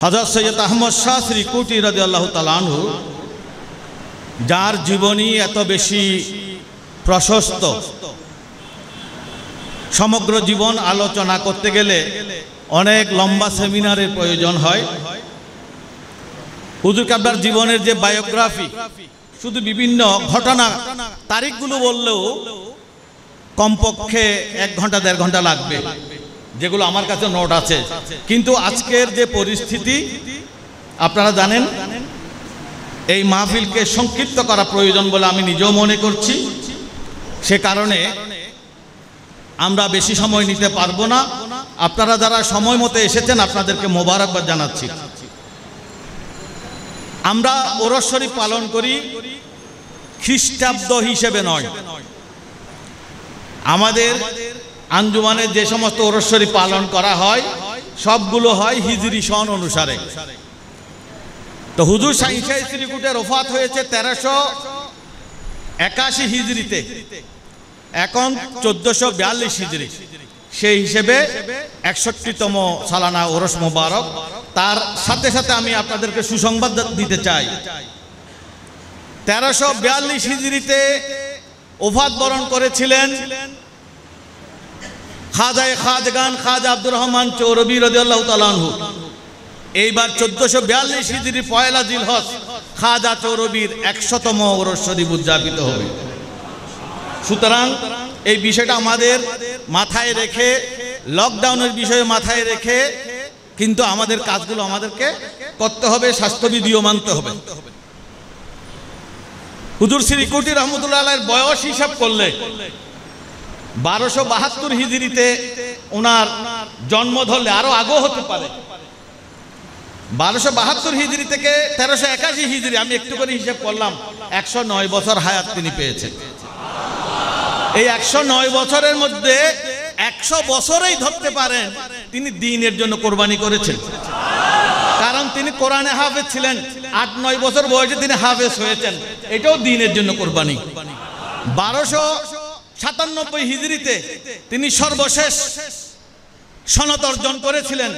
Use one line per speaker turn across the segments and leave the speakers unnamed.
হজরত সৈয়দ আহমদ শাহ শ্রী কুটি রাজি আল্লাহ তালানহু যার জীবনী এত বেশি প্রশস্ত, সমগ্র জীবন আলোচনা করতে গেলে অনেক লম্বা সেমিনারের প্রয়োজন হয়। হুজুর কাবলার জীবনের যে বায়োগ্রাফি, শুধু বিভিন্ন ঘটনা, তারিখগুলো বললেও কমপক্ষে এক ঘণ্টা, দেড় ঘণ্টা লাগবে। যেগুলো আমার কাছে নোট আছে। কিন্তু আজকের যে পরিস্থিতি, আপনারা জানেন, এই মাহফিলকে সংক্ষিপ্ত করা প্রয়োজন বলে আমি নিজেও মনে করছি। সে কারণে আমরা বেশি সময় নিতে পারব না। আপনারা যারা সময় মতো এসেছেন, আপনাদেরকে মোবারকবাদ জানাচ্ছি। আমরা ওরস্বরী পালন করি খ্রিস্টাব্দ হিসেবে নয়। আমাদের আঞ্জুমানে যে সমস্ত ওরস্বরী পালন করা হয়, সবগুলো হয় হিজরি সন অনুসারে। তো হুজুর সাইসাই শ্রীকুটের ওফাত হয়েছে তেরোশো একাশি হিজড়িতে এখন চোদ্দশো বিয়াল্লিশ হিজড়ি সেই হিসেবে একষট্টিতম সালানা ওরস মোবারক। তার সাথে সাথে আমি আপনাদেরকে সুসংবাদ দিতে চাই। তেরোশো বিয়াল্লিশ হিজড়িতে ওফাত বরণ করেছিলেন খাজায় খাজগান, খাজা আব্দুর রহমান চৌরবী রদিয়াল্লাহ তালানহু এইবার চোদ্দশো বিয়াল্লিশ হিজড়ি পয়লা জিলহস খাজা চৌরবীর একশতম ওরস উদযাপিত হবে। সুতরাং এই বিষয়টা আমাদের মাথায় রেখে, লকডাউনের বিষয়ে মাথায় রেখে, কিন্তু আমাদের কাজগুলো আমাদেরকে করতে হবে, স্বাস্থ্যবিধিও মানতে হবে। হুজুর শ্রী কোটি রহমতুল্লাহ বয়স হিসাব করলে বারোশো বাহাত্তর হিজড়িতে ওনার জন্ম ধরলে আরও আগেও হতে পারে। বারোশো বাহাত্তর হিজড়ি থেকে তেরোশো একাশি হিজড়ি, আমি একটু করে হিসেব করলাম, একশো নয় বছর হায়াত তিনি পেয়েছেন। এই একশো নয় বছরের মধ্যে একশো বছরেই ধরতে পারেন, তিনি দিনের জন্য কোরবানি করেছেন। কারণ তিনি কোরআনে হাফেজ ছিলেন, আট নয় বছর বয়সে তিনি হাফেজ হয়েছেন, এটাও দিনের জন্য কোরবানি। বারোশো সাতানব্বই হিজড়িতে তিনি সর্বশেষ সনত অর্জন করেছিলেন।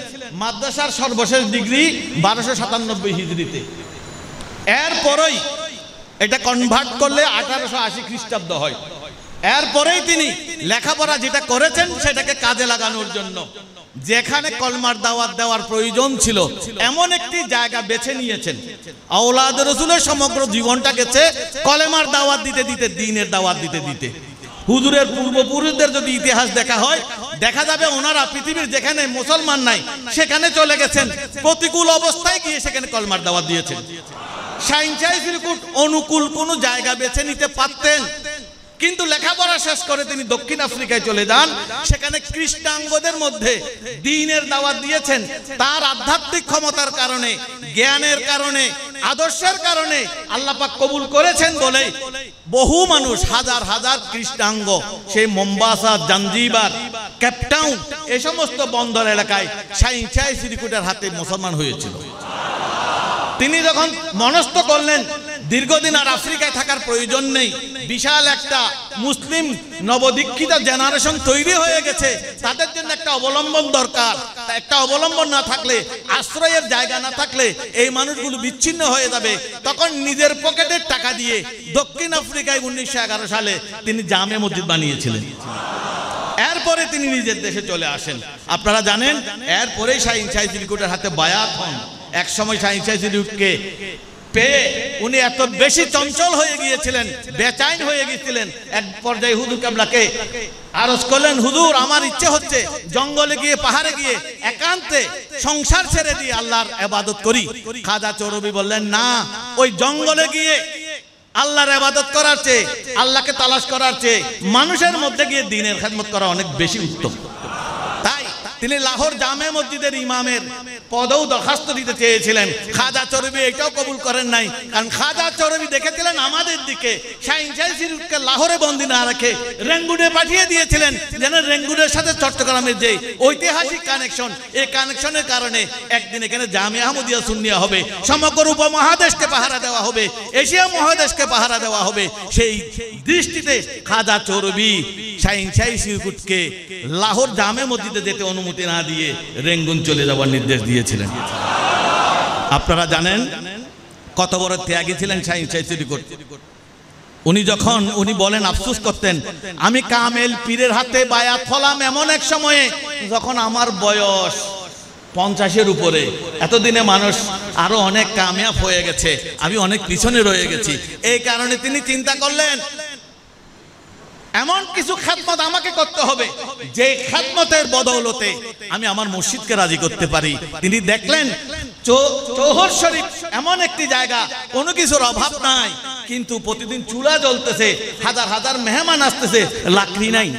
মাদ্রাসার সর্বশেষ ডিগ্রি বারোশো সাতানব্বই হিজড়িতে। এরপরেই এটা কনভার্ট করলে আঠারোশো আশি খ্রিস্টাব্দ হয়। এরপরেই তিনি লেখাপড়া যেটা করেছেন সেটাকে কাজে লাগানোর জন্য। যেখানে কলমার দাওয়াত দেওয়ার প্রয়োজন ছিল, এমন একটি জায়গা বেছে নিয়েছেন। আওলাদ রসুলের সমগ্র জীবনটা গেছে কলেমার দাওয়াত দিতে দিতে, দিনের দাওয়াত দিতে দিতে। হুজুরের পূর্বপুরুষদের যদি ইতিহাস দেখা হয়, দেখা যাবে ওনারা পৃথিবীর যেখানে মুসলমান নাই, সেখানে চলে গেছেন। প্রতিকূল অবস্থায় গিয়ে সেখানে কলমার দাওয়াত দিয়েছেন। সাইন্সাই সিরকুট অনুকূল কোনো জায়গা বেছে নিতে পারতেন। কিন্তু লেখাপড়া শেষ করে তিনি দক্ষিণ আফ্রিকায় চলে যান। সেখানে কৃষ্ণাঙ্গদের মধ্যে দিনের দাওয়াত দিয়েছেন। তার আধ্যাত্মিক ক্ষমতার কারণে, জ্ঞানের কারণে, আদর্শের কারণে আল্লাপাক কবুল করেছেন বলে বহু মানুষ, হাজার হাজার কৃষ্ণাঙ্গ, সেই মোম্বাসা, জাঞ্জিবার ক্যাপটাউন এ সমস্ত বন্দর এলাকায় সাইনসাই সিরিকুটার হাতে মুসলমান হয়েছিল। তিনি যখন মনস্থ করলেন দীর্ঘদিন আর আফ্রিকায় থাকার প্রয়োজন নেই। বিশাল একটা মুসলিম নবদীক্ষিত জেনারেশন তৈরি হয়ে গেছে। তাদের জন্য একটা অবলম্বন দরকার। একটা অবলম্বন না থাকলে, আশ্রয়ের জায়গা না থাকলে এই মানুষগুলো বিচ্ছিন্ন হয়ে যাবে। তখন নিজের পকেটের টাকা দিয়ে দক্ষিণ আফ্রিকায় উনিশশো এগারো সালে তিনি জামে মসজিদ বানিয়েছিলেন। এরপরে তিনি নিজের দেশে চলে আসেন। আপনারা জানেন, এরপরেই শাহিন শাহিদ হাতে বায়াত হন। এক সময় শাহিন শাহিদকে পেয়ে উনি এত বেশি চঞ্চল হয়ে গিয়েছিলেন, বেচাইন হয়ে গিয়েছিলেন। এক পর্যায়ে হুজুর কাবলাকে আরজ করলেন, হুজুর, আমার ইচ্ছে হচ্ছে জঙ্গলে গিয়ে, পাহাড়ে গিয়ে একান্তে সংসার ছেড়ে দিয়ে আল্লাহর এবাদত করি। খাজা চৌরবি বললেন, না, ওই জঙ্গলে গিয়ে আল্লাহর আবাদত করার চেয়ে, আল্লাহকে তালাশ করার চেয়ে মানুষের মধ্যে গিয়ে দিনের খেদমত করা অনেক বেশি উত্তম। তাই তিনি লাহোর জামে মসজিদের ইমামের পদও দরখাস্ত দিতে চেয়েছিলেন। খাজা চরবি এটাও কবুল করেন নাই। কারণ খাজা চরবি দেখেছিলেন আমাদের দিকে। লাহোরে বন্দি না রাখে রেঙ্গুনে পাঠিয়ে দিয়েছিলেন। যেন রেঙ্গুনের সাথে চট্টগ্রামের যে ঐতিহাসিক কানেকশন এই কানেকশনের কারণে একদিন এখানে জামে আহমদিয়া সুন্নিয়া হবে। সমগ্র উপমহাদেশকে পাহারা দেওয়া হবে। এশিয়া মহাদেশকে পাহারা দেওয়া হবে। সেই দৃষ্টিতে খাজা চরবি শাহিন শাহি সিরকুটকে লাহোর জামে মসজিদে যেতে অনুমতি না দিয়ে রেঙ্গুন চলে যাওয়ার নির্দেশ দিয়েছিলেন। আপনারা জানেন কত বড় ত্যাগী ছিলেন সাইন সাইসিরিকুট উনি যখন উনি বলেন, আফসোস করতেন, আমি কামেল পীরের হাতে বায়াত হলাম এমন এক সময়ে যখন আমার বয়স পঞ্চাশের উপরে। এতদিনে মানুষ আরও অনেক কামিয়াব হয়ে গেছে, আমি অনেক পিছনে রয়ে গেছি। এই কারণে তিনি চিন্তা করলেন এমন কিছু খাদমত আমাকে করতে হবে, যে খাদমতের বদৌলতে আমি আমার মসজিদকে রাজি করতে পারি। তিনি দেখলেন চৌহর শরীফ এমন একটি জায়গা, কোনো কিছুর অভাব নাই, কিন্তু প্রতিদিন চুলা জ্বলতেছে, হাজার হাজার মেহমান আসতেছে, লাকড়ি নাই।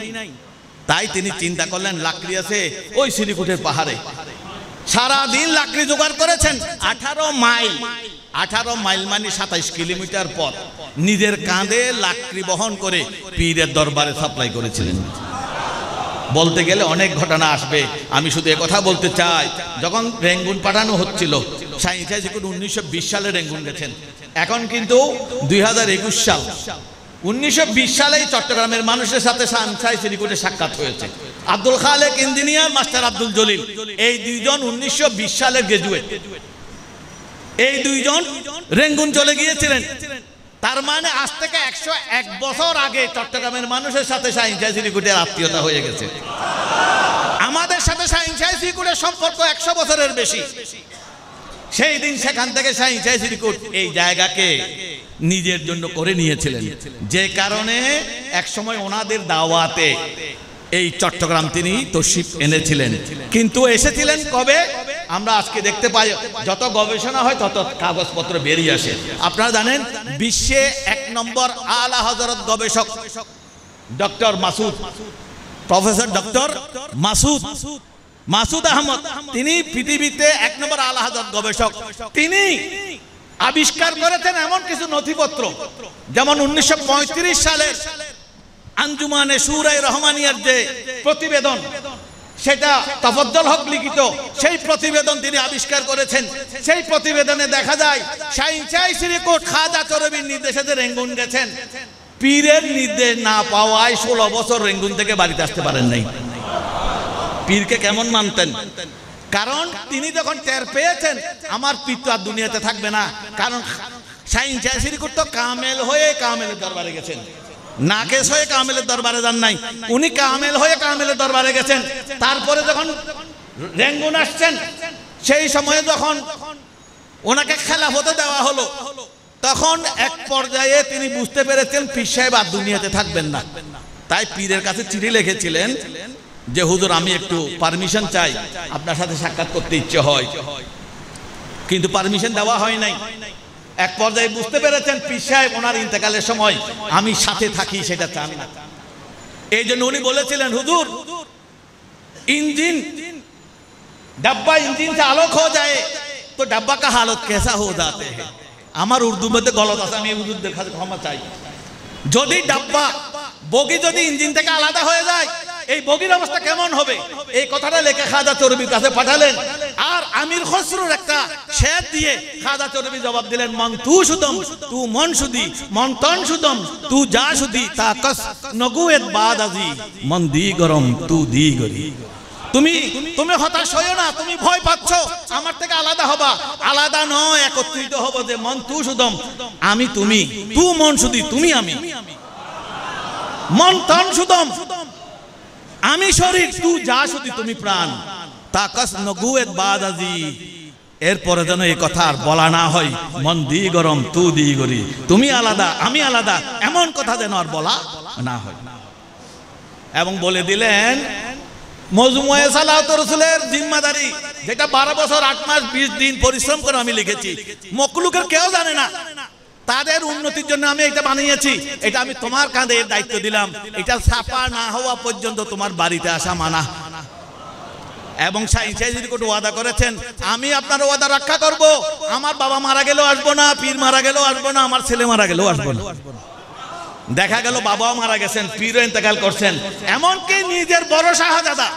তাই তিনি চিন্তা করলেন, লাকড়ি আছে ওই সিরিকুটের পাহাড়ে। সারা দিন লাকড়ি জোগাড় করেছেন আঠারো মাইল। আঠারো মাইল মানে সাতাইশ কিলোমিটার পথ। নিজের কাঁধে লাকড়ি বহন করে পীরের দরবারে সাপ্লাই করেছিলেন। বলতে গেলে অনেক ঘটনা আসবে। আমি শুধু কথা বলতে চাই, যখন রেঙ্গুন পাঠানো হচ্ছিল, সাইন্স হাইজিকুট উনিশশো সালে রেঙ্গুন গেছেন, এখন কিন্তু দুই হাজার একুশ সাল। উনিশশো বিশ সালেই চট্টগ্রামের মানুষের সাথে সানসাই সিরিকুটে সাক্ষাৎ হয়েছে। Abdul Khalek engineer, master Abdul Jalil. এই দুইজন উনিশশো বিশ সালের গ্রাজুয়েট এই দুইজন রেঙ্গুন চলে গিয়েছিলেন। তার মানে আজ থেকে একশো এক বছর আগে চট্টগ্রামের মানুষের সাথে আত্মীয়তা হয়ে গেছে। আমাদের সাথে সম্পর্ক একশো বছরের বেশি। সেই দিন সেখান থেকে এই জায়গাকে নিজের জন্য করে নিয়েছিলেন। যে কারণে একসময় ওনাদের দাওয়াতে এই চট্টগ্রাম তিনি তশিফ এনেছিলেন। কিন্তু এসেছিলেন কবে? আমরা আজকে দেখতে পাই, যত গবেষণা হয় তত কাগজপত্র বেরিয়ে আসে। আপনারা জানেন, বিশ্বে এক নম্বর আলা হজরত গবেষক doctor Masud, professor doctor Masud Masud Ahmad, তিনি পৃথিবীতে এক নম্বর আলা হজরত গবেষক। তিনি আবিষ্কার করেছেন এমন কিছু নথিপত্র, যেমন উনিশশো পঁয়ত্রিশ সালের আঞ্জুমানে সুরাই রহমানিয়ার যে প্রতিবেদন, সেটা তফদ্দল হক লিখিত। সেই প্রতিবেদন তিনি আবিষ্কার করেছেন। সেই প্রতিবেদনে দেখা যায় শ্রীকোট খাজা চরবির নির্দেশে যে রেঙ্গুন গেছেন। পীরের নির্দেশ না পাওয়ায় ষোলো বছর রেঙ্গুন থেকে বাড়িতে আসতে পারেন নাই। পীরকে কেমন মানতেন? কারণ তিনি যখন টের পেয়েছেন, আমার পীর তো আর দুনিয়াতে থাকবে না। কারণ সাইন্সাই শ্রীকোট তো কামেল হয়ে কামেলের দরবারে গেছেন। নাকেশ হয়ে কামেলের দরবারে যান নাই। উনি কামেল হয়ে কামেলের দরবারে গেছেন। তারপরে যখন রেঙ্গুন আসছেন, সেই সময়ে যখন ওনাকে খেলা হতে দেওয়া হলো, তখন এক পর্যায়ে তিনি বুঝতে পেরেছেন, পীর সাহেব আর দুনিয়াতে থাকবেন না। তাই পীরের কাছে চিঠি লিখেছিলেন যে, হুজুর, আমি একটু পারমিশন চাই। আপনার সাথে সাক্ষাৎ করতে ইচ্ছে হয়। কিন্তু পারমিশন দেওয়া হয় নাই। এক পর্যায়ে বুঝতে পেরেছেন পীর সাহেব ওনার ইন্তেকালের সময় আমি সাথে থাকি সেটা চান না এই জন্য উনি বলেছিলেন হুজুর इंजन डब्बा इंजन से आलोक हो जाए तो डब्बा का हालत कैसा हो जाते हैं আমার উর্দু মধ্যে গলত আছে আমি উর্দু দেখা ক্ষমা চাই যদি ডাব্বা বগি যদি ইঞ্জিন থেকে আলাদা হয়ে যায় এই বগির অবস্থা কেমন হবে এই কথাটা লেখে খাজা চরবির কাছে পাঠালেন আর আমির খসরুর একটা শের দিয়ে খাজা চরবি জবাব দিলেন, মন তু সুদম, তু মন সুদি, মন তন সুদম, তু যা সুদি, তা কস, নগুয়েত বাদ আজি, মন দি গরম, তু দি গরি। তুমি তুমি হতাশ হইও না, তুমি ভয় পাচ্ছ, আমার থেকে আলাদা হবা। আলাদা নয়, একত্রিত হব যে মন তু সুদম, আমি তুমি, তু মন সুদি, তুমি আমি। মন তন সুদম, আমি শরীর, তু যা শুধু তুমি প্রাণ। তাকাস নগুয়েত বাদ আজি এরপরে যেন এই কথা আর বলা না হয়, মন দি গরম, তু দি গরি। তুমি আলাদা, আমি আলাদা, এমন কথা যেন আর বলা না হয়। এবং বলে দিলেন, মজমুয়ে সালাত রসুলের জিম্মাদারি, যেটা বারো বছর, আট মাস, বিশ দিন পরিশ্রম করে আমি লিখেছি। মকলুকের কেউ জানে না। তাদের উন্নতির জন্য আমি এটা বানিয়েছি। এটা আমি তোমার কাঁধে দায়িত্ব দিলাম। এটা ছাপা না হওয়া পর্যন্ত তোমার বাড়িতে আসা মানা। এবং সাইন্সাইজির কোট ওয়াদা করেছেন, আমি আপনার ওয়াদা রক্ষা করব। আমার বাবা মারা গেলেও আসব না, পীর মারা গেলেও আসব না, আমার ছেলে মারা গেলেও আসব না। দেখা গেল বাবাও মারা গেছেন, পীরও ইন্তেকাল করছেন। এমনকি নিজের বড় শাহজাদা।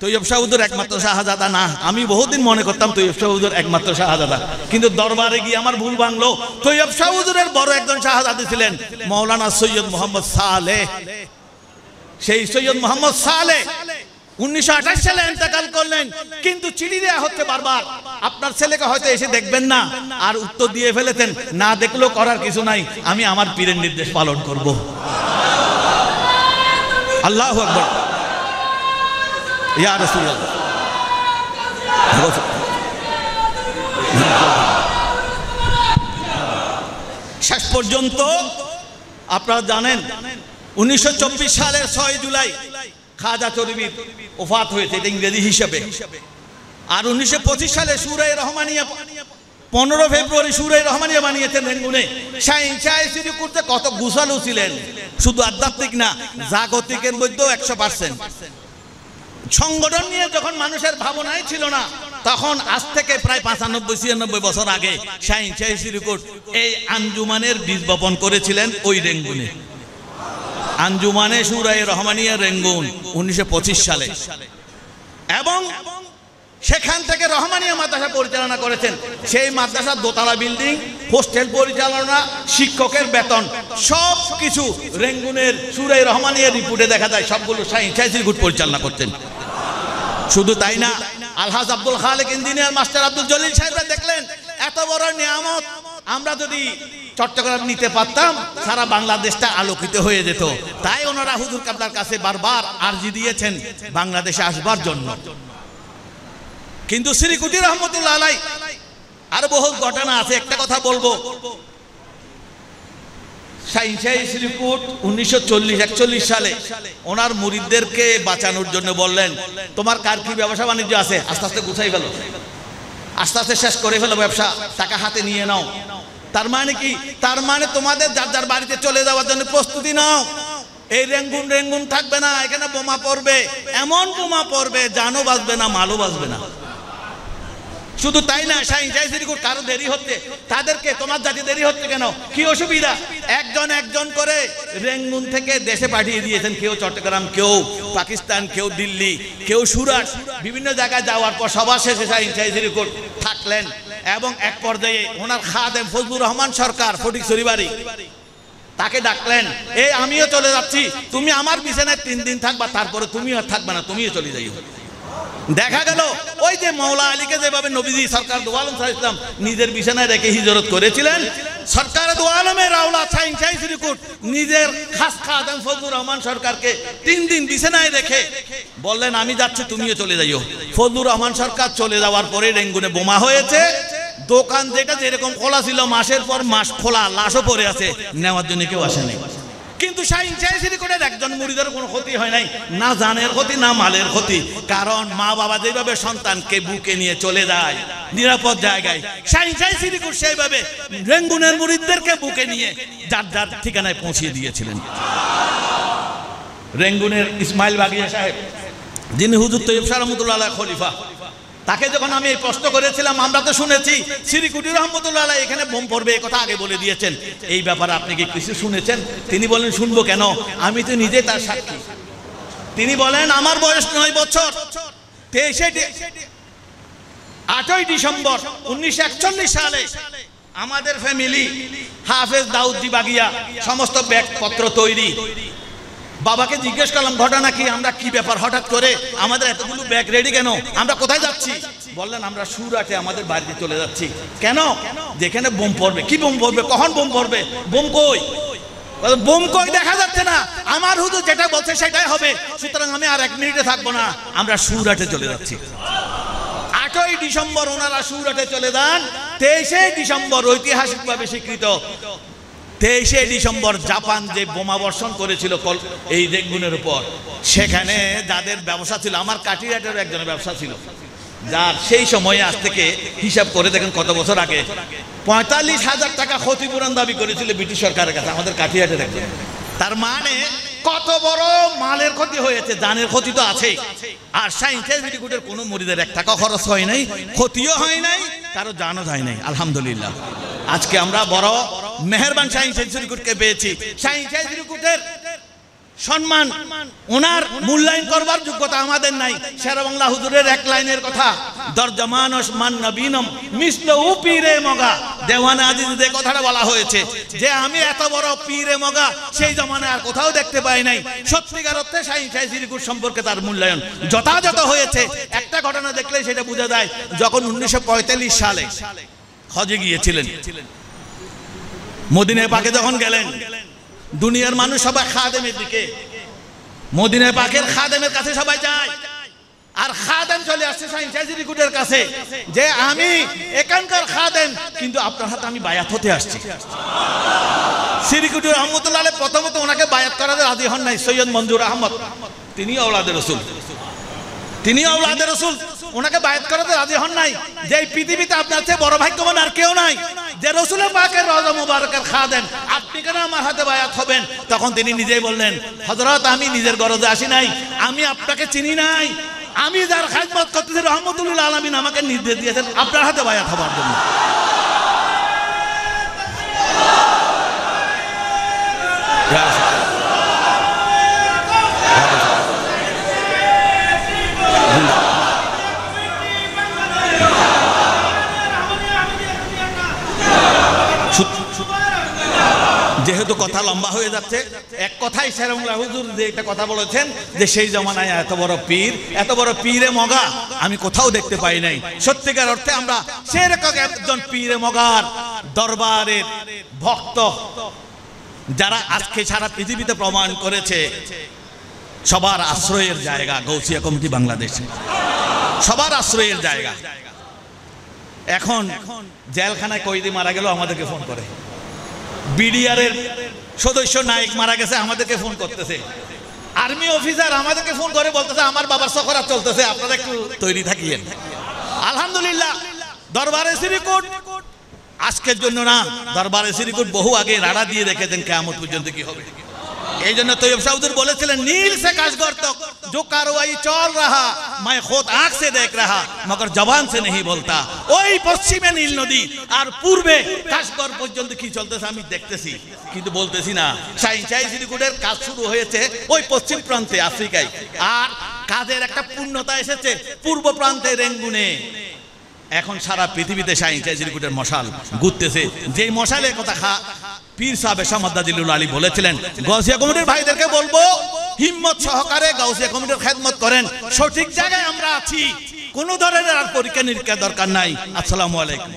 তৈয়ব শাহুদুর একমাত্র শাহজাদা না। আমি বহুদিন মনে করতাম তৈয়ব শাহুদুর একমাত্র শাহজাদা। কিন্তু দরবারে গিয়ে আমার ভুল ভাঙলো। তৈয়ব শাহুদুরের বড় একজন শাহজাদা ছিলেন মৌলানা সৈয়দ মোহাম্মদ সালে সেই সৈয়দ মোহাম্মদ সালে উনিশশো আঠাশ সালে ইন্তেকাল করলেন। কিন্তু চিঠি দেওয়া হচ্ছে বারবার। আপনার ছেলেকে হয়তো এসে দেখবেন না। আর উত্তর দিয়ে ফেলেছেন না দেখলেও করার কিছু নাই আমি আমার পীরের নির্দেশ পালন করব। আল্লাহ আকবর। ইয়া শেষ পর্যন্ত আপনারা জানেন উনিশশো চব্বিশ সালের ছয় জুলাই খাজা চরবির ওফাত হয়েছে, এটা ইংরেজি হিসেবে। আর উনিশশো পঁচিশ সালে সুরাই রহমানিয়া, পনেরো ফেব্রুয়ারি সুরাই রহমানিয়া বানিয়েছেন রেঙ্গুনে। সিরি করতে কত গুছালু ছিলেন? শুধু আধ্যাত্মিক না, জাগতিকের মধ্যেও একশো পার্সেন্ট। সংগঠন নিয়ে যখন মানুষের ভাবনাই ছিল না, তখন আজ থেকে প্রায় পাঁচানব্বই, ছিয়ানব্বই বছর আগে শাহিন শাহ সিরিকুট এই আঞ্জুমানের বীজ বপন করেছিলেন ওই রেঙ্গুনে। আঞ্জুমানে সুরাই রহমানিয়া রেঙ্গুন উনিশশো পঁচিশ সালে। এবং সেখান থেকে রহমানিয়া মাদ্রাসা পরিচালনা করেছেন। সেই মাদ্রাসার দোতলা বিল্ডিং, হোস্টেল পরিচালনা, শিক্ষকের বেতন সব কিছু রেঙ্গুনের সুরাই রহমানিয়া রিপোর্টে দেখা যায়। সবগুলো সাইন সাইসির পরিচালনা করতেন। শুধু তাই না, আলহাজ আব্দুল খালেক ইঞ্জিনিয়ার মাস্টার আব্দুল জলিল সাহেবরা দেখলেন, এত বড় নিয়ামত। আমরা যদি চট্টগ্রাম নিতে পারতাম, সারা বাংলাদেশটা আলোকিত হয়ে যেত। তাই ওনারা হুজুর কাবলার কাছে বারবার আর্জি দিয়েছেন, বাংলাদেশে আসবার জন্য। কিন্তু শ্রীকুটি রহমতুল্লাহ আলাই, আরও বহু ঘটনা আছে, একটা কথা বলব। আস্তে আস্তে শেষ করে ফেলো ব্যবসা। টাকা হাতে নিয়ে নাও। তার মানে কি? তার মানে তোমাদের যার যার বাড়িতে চলে যাওয়ার জন্য প্রস্তুতি নাও। এই রেঙ্গুন রেঙ্গুন থাকবে না, এখানে বোমা পড়বে। এমন বোমা পড়বে, জানও বাঁচবে না, মালও বাঁচবে না। শুধু তাই না কারও দেরি হচ্ছে। তাদেরকে, তোমার জাতি দেরি হচ্ছে কেন? কি অসুবিধা? একজন একজন করে রেঙ্গুন থেকে দেশে পাঠিয়ে দিয়েছেন কেউ চট্টগ্রাম, কেউ পাকিস্তান, কেউ দিল্লি, কেউ সুরাট। বিভিন্ন জায়গায় যাওয়ার পর সবার শেষে সাইন সাইসিরিকুট থাকলেন। এবং এক পর্যায়ে ওনার খাদেম ফজলুর রহমান সরকার, ফটিক সরিবাড়ি তাকে ডাকলেন, এই, আমিও চলে যাচ্ছি। তুমি আমার বিছানায় তিন দিন থাকবা, তারপরে তুমিও থাকবা না, তুমিও চলে যাইও। দেখা গেল, ওই যে মৌলা আলীকে যেভাবে নবীজি সরকার দোয়ালম ইসলাম নিজের বিছানায় রেখে হিজরত করেছিলেন, সরকার দোয়ালমের রাওলা ছাইন ছাই শ্রীকুট নিজের খাস খাদাম ফজলুর রহমান সরকারকে তিন দিন বিছানায় রেখে বললেন, আমি যাচ্ছি, তুমিও চলে যাইও। ফজলুর রহমান সরকার চলে যাওয়ার পরে রেঙ্গুনে বোমা হয়েছে। দোকান যেটা যেরকম খোলা ছিল, মাসের পর মাস খোলা, লাশও পড়ে আছে, নেওয়ার জন্য কেউ আসেনি কিন্তু শাহিন শাহিসিরি করে একজন মুড়িদের কোনো ক্ষতি হয় নাই, না জানের ক্ষতি, না মালের ক্ষতি। কারণ মা বাবা যেভাবে সন্তানকে বুকে নিয়ে চলে যায়, নিরাপদ জায়গায়, শাহিন করে সেইভাবে রেঙ্গুনের মুড়িদদেরকে বুকে নিয়ে যার যার ঠিকানায় পৌঁছিয়ে দিয়েছিলেন। রেঙ্গুনের ইসমাইল বাগিয়া সাহেব, যিনি হুজুর তৈব সারমতুল্লাহ খলিফা তাকে যখন আমি প্রশ্ন করেছিলাম, আমরা তো শুনেছি শ্রীকুটি রহমতুল্লাহ এখানে বোম পড়বে কথা আগে বলে দিয়েছেন। এই ব্যাপারে আপনি কি কিছু শুনেছেন? তিনি বলেন, শুনব কেন? আমি তো নিজে তার সাক্ষী। তিনি বলেন, আমার বয়স নয় বছর। তেইশে আটই ডিসেম্বর উনিশশো একচল্লিশ সালে আমাদের ফ্যামিলি, হাফেজ দাউদ্দি বাগিয়া সমস্ত ব্যাগপত্র তৈরি। বাবাকে জিজ্ঞেস করলাম, ঘটনা কি? আমরা কি ব্যাপার? হঠাৎ করে আমাদের এতগুলো ব্যাগ রেডি কেন? আমরা কোথায় যাচ্ছি? বললেন, আমরা সুরাটে আমাদের বাড়িতে চলে যাচ্ছি। কেন? যেখানে বোম পড়বে। কি বোম পড়বে? কখন বোম পড়বে? বোম কই? বোম কই? দেখা যাচ্ছে না। আমার হুজুর যেটা বলছে সেটাই হবে। সুতরাং আমি আর এক মিনিটে থাকব না। আমরা সুরাটে চলে যাচ্ছি। আটই ডিসেম্বর ওনারা সুরাটে চলে যান। তেইশে ডিসেম্বর ঐতিহাসিকভাবে স্বীকৃত। তেইশে ডিসেম্বর জাপান যে বোমা বর্ষণ করেছিল কল- এই রেঙ্গুনের উপর, সেখানে যাদের ব্যবসা ছিল, আমার কাটিয়াটের একজনের ব্যবসা ছিল। যার সেই সময়ে আজ থেকে হিসাব করে দেখেন কত বছর আগে, পঁয়তাল্লিশ হাজার টাকা ক্ষতিপূরণ দাবি করেছিল ব্রিটিশ সরকারের কাছে, আমাদের কাঠিয়াটের একজন। তার মানে কত বড় মালের ক্ষতি হয়েছে জানের ক্ষতি তো আছেই। আর সাইন্সের কোনো মরিদের এক টাকা খরচ হয় নাই, ক্ষতিও হয় নাই, কারও জানও যায় নাই, আলহামদুলিল্লাহ। আজকে আমরা বড় মেহরবান শাহিন সেঞ্চুরিকুটকে পেয়েছি। শাহিন সেঞ্চুরিকুটের সম্মান, ওনার মূল্যায়ন করবার যোগ্যতা আমাদের নাই। শেরা বাংলা হুজুরের এক লাইনের কথা দরজমানস মান নবীনম মিসল উ পীরে মগা। দেওয়ানে আজিজে কথাটা বলা হয়েছে, যে আমি এত বড় পীরে মগা, সেই জমানায় আর কোথাও দেখতে পাই নাই। সত্যিকার অর্থে সাই সিরিকুর সম্পর্কে তার মূল্যায়ন যথাযথ হয়েছে। একটা ঘটনা দেখলে সেটা বোঝা যায়, যখন উনিশশো পঁয়তাল্লিশ সালে হজে গিয়েছিলেন মদিনায় পাকে যখন গেলেন, দুনিয়ার মানুষ সবাই খাদেমের দিকে। মদিনায় পাকের খাদেমের কাছে সবাই যায়। আর খাদেম চলে আসছে সাইন্সাইজিরিকুটের কাছে, যে আমি এখানকার খাদেম, কিন্তু আপনার হাতে আমি বায়াত হতে আসছি। সিরিকুটুর রহমতুল্লাহ প্রথমত ওনাকে বায়াত করাতে রাজি হন নাই সৈয়দ মঞ্জুর আহমদ। তিনি আওলাদের রসুল। তিনি আওলাদের রসুল। ওনাকে বায়াত করাতে রাজি হন নাই। যে এই পৃথিবীতে আপনার চেয়ে বড় ভাগ্যবান আর কেউ নাই। যে রসুল পাকের রজা মুবারকের খা দেন আপনি কেন আমার হাতে বায়াত হবেন? তখন তিনি নিজেই বললেন হজরত আমি নিজের গরজে আসি নাই। আমি আপনাকে চিনি নাই। আমি যার খাজমত করতেছি রহমতুল্লাহ আলমিন আমাকে নির্দেশ দিয়েছেন আপনার হাতে বায়াত হবার জন্য। যেহেতু কথা লম্বা হয়ে যাচ্ছে, এক কথাই শেরমুল্লাহ হুজুর যে একটা কথা বলেছেন যে সেই জমানায় এত বড় পীর, এত বড় পীরে মগা আমি কোথাও দেখতে পাই নাই। সত্যিকার অর্থে আমরা সেরকম একজন পীরে মগার দরবারের ভক্ত যারা আজকে সারা পৃথিবীতে প্রমাণ করেছে, সবার আশ্রয়ের জায়গা গৌসিয়া কমিটি বাংলাদেশ। সবার আশ্রয়ের জায়গা। এখন জেলখানায় কয়েদি মারা গেল আমাদেরকে ফোন করে। বিডিআরের সদস্য নায়ক মারা গেছে, আমাদেরকে ফোন করতেছে। আর্মি অফিসার আমাদেরকে ফোন করে বলতেছে, আমার বাবার সকরা চলতেছে, আপনারা একটু তৈরি থাকিয়েন। আলহামদুলিল্লাহ, দরবারে শ্রীকুট। আজকের জন্য না, দরবারে শ্রীকুট বহু আগে রাড়া দিয়ে রেখে দেন কেমন পর্যন্ত কি হবে? এই জন্য তৈয়ব সাউদুর বলেছিলেন নীল সে কাশগর তক जो कार्रवाई चल रहा मैं खुद आंख से देख रहा मगर जबान से नहीं बोलता ওই পশ্চিমে নীল নদী আর পূর্বে কাশগর পর্যন্ত কি চলতেছে আমি দেখতেছি কিন্তু বলতেছি না সাইন চাই সিরিকুডের কাজ শুরু হয়েছে ওই পশ্চিম প্রান্তে আফ্রিকায় আর কাজের একটা পূর্ণতা এসেছে পূর্ব প্রান্তে রেঙ্গুনে এখন সারা পৃথিবীতে সাইন চাই সিরিকুডের মশাল ঘুরতেছে যেই মশালের কথা খা পীর সাহেব সামাদ্দাজিলুল আলী বলেছিলেন গৌসিয়া কমিটির ভাইদেরকে বলব, হিম্মত সহকারে গাউসিয়া কমিটির খেদমত করেন। সঠিক জায়গায় আমরা আছি। কোনো ধরনের আর পরীক্ষা নিরীক্ষা দরকার নাই। আসসালামু আলাইকুম।